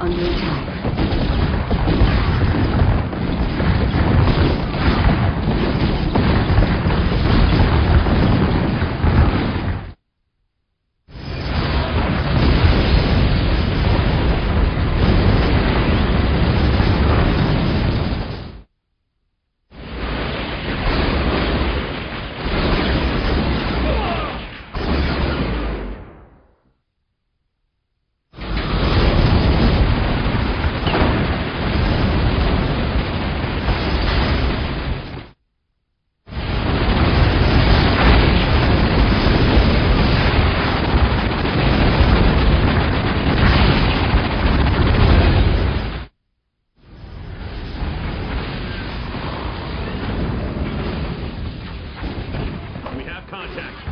Under attack. attack.